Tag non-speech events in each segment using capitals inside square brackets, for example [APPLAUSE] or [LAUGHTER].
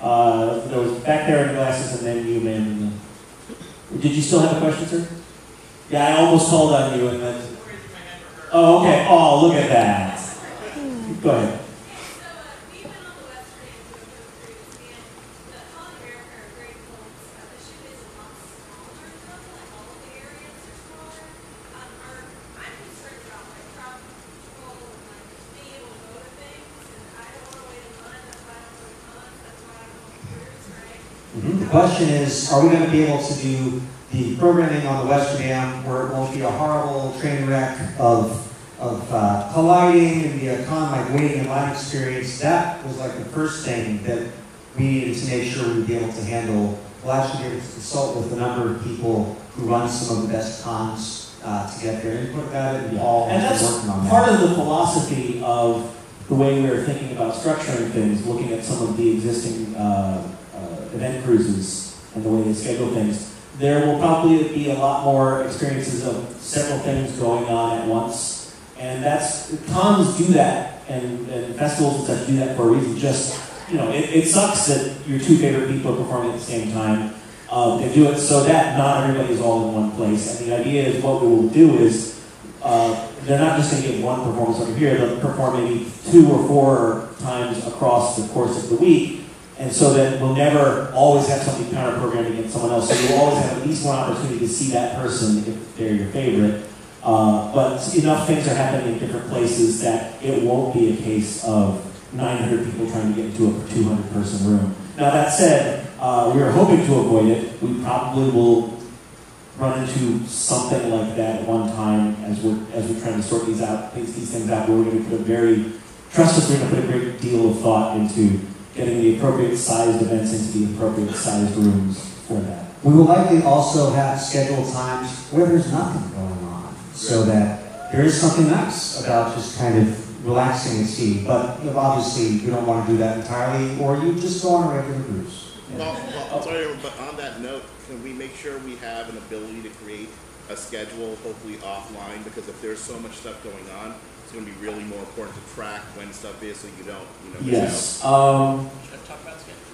Uh, there was back there in glasses and then you, man. Did you still have a question, sir? Yeah, I almost called on you and then. Oh, okay. Oh, look at that. Go ahead. The question is, are we going to be able to do the programming on the Westerdam where it won't be a horrible train wreck of, of uh, colliding and the con like waiting in line experience? That was like the first thing that we needed to make sure we'd be able to handle. We'll actually be able to consult with a number of people who run some of the best cons uh, to get their input about it. And all And that's working on that. part of the philosophy of the way we are thinking about structuring things, looking at some of the existing uh, event cruises and the way they schedule things. There will probably be a lot more experiences of several things going on at once. And that's, cons do that, and, and festivals and such do that for a reason. Just, you know, it, it sucks that your two favorite people are performing at the same time. Uh, they do it so that not everybody is all in one place. And the idea is what we will do is uh, they're not just going to get one performance over here, they'll perform maybe two or four times across the course of the week. And so that we'll never always have something counter programmed against someone else. So you'll always have at least one opportunity to see that person if they're your favorite. Uh, but enough things are happening in different places that it won't be a case of 900 people trying to get into a 200 person room. Now, that said, uh, we are hoping to avoid it. We probably will run into something like that at one time as we're, as we're trying to sort these out, these, these things out. We're going to put a very, trust us, we're going to put a great deal of thought into getting the appropriate sized events into the appropriate sized rooms for that. We will likely also have scheduled times where there's nothing going on, so that there is something nice about just kind of relaxing and seeing. But obviously, we don't want to do that entirely, or you just go on a regular cruise. Well, well, I'll tell you, but on that note, can we make sure we have an ability to create a schedule, hopefully offline? Because if there's so much stuff going on, it's going to be really more important to track when stuff is, so you don't, you know, miss Yes. Um, out.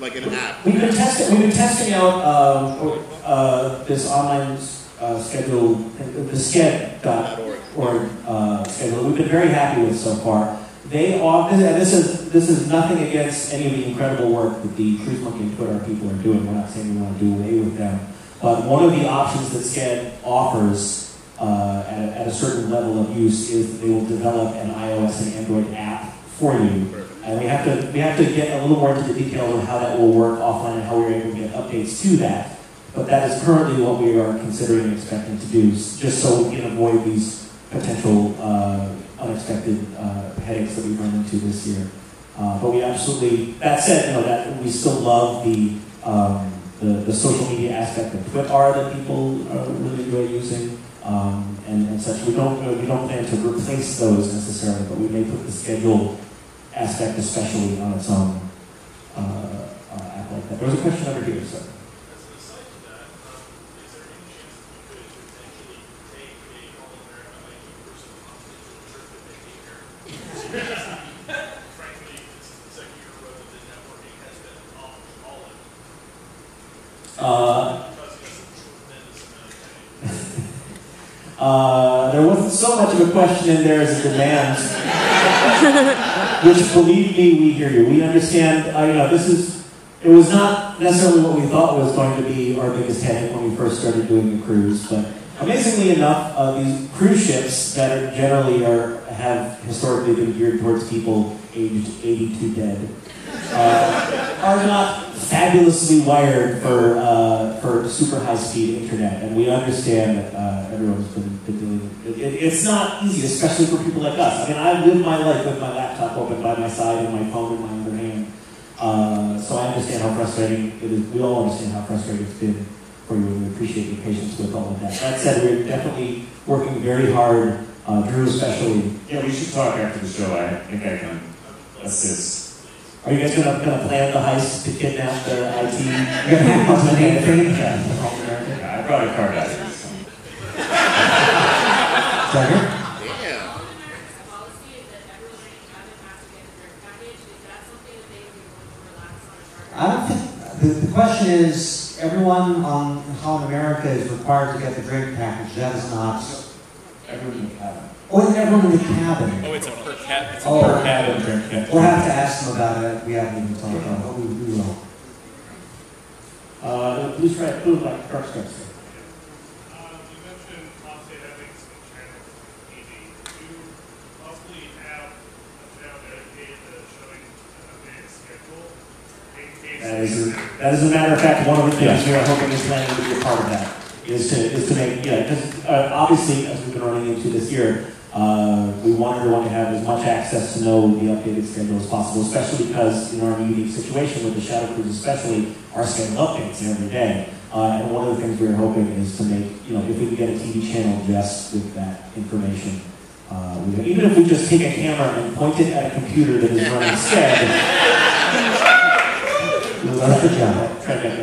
Like an app. We've been testing. We've been testing out um, uh, this online uh, schedule, the Sched dot uh, schedule. We've been very happy with so far. They are. and This is this is nothing against any of the incredible work that the Cruise Monkey and Twit-arr people are doing. We're not saying we want to do away with them, but one of the options that Sched offers uh, at, a, at a certain level of use is they will develop an iOS and Android app for you. And we have to we have to get a little more into the details of how that will work offline and how we're able to get updates to that. But that is currently what we are considering and expecting to do, just so we can avoid these potential uh, unexpected uh, headaches that we've run into this year. Uh, but we absolutely, that said, you know, that we still love the, um, the, the social media aspect of Twitter that people uh, really enjoy using. Um, and, and such. We don't, uh, we don't plan to replace those necessarily, but we may put the schedule aspect especially on its own uh, uh, like that. There was a question over here, so. Uh, uh, there wasn't so much of a question in there as a demand. Which, believe me, we hear you. We understand. Uh, you know, this is. It was not necessarily what we thought was going to be our biggest headache when we first started doing the cruise, but amazingly enough, uh, these cruise ships that are generally are have historically been geared towards people aged 80 to dead uh, are not fabulously wired for uh, for super high speed internet, and we understand that uh, everyone's been, been dealing. It, it, it's not easy, especially for people like us. I mean, I live my life with my laptop open by my side and my phone in my other hand, uh, so I understand how frustrating it is. We all understand how frustrating it's been for you, and we appreciate your patience with all of that. That said, we're definitely working very hard. Uh, Drew, especially. Yeah, we should talk after the show. I think I can assist. Are you guys gonna, gonna plan the heist to kidnap the IT? You're gonna have to name thing? Yeah, I brought a card out here. so. Yeah. I don't think, the, the question is, everyone on Holland America is required to get the drink package, that is not, Everyone in the cabin. oh, everyone in the cabin. Oh, it's a per cap, it's a Oh. per Cabin drink, yeah. We'll have to ask them about it, we haven't even talked about it, but we, we will. Uh, the Blue Stripe, Blue Light, Dark Stripes. Uh, you mentioned possibly having some channels for TV. Do possibly have a channel dedicated to showing an updated schedule? In case. That is, that is a matter of fact, one of the things we are hoping is planning to be a part of that, is to, is to make, yeah, because, uh, obviously, as we've been running into this year, uh, we want everyone to have as much access to know the updated schedule as possible, especially because in our unique situation with the Shadow Cruise especially, our schedule updates every day. Uh, and one of the things we are hoping is to make, you know, if we can get a TV channel just with that information. Uh, even if we just take a camera and point it at a computer that is running That's [LAUGHS] the job. Try to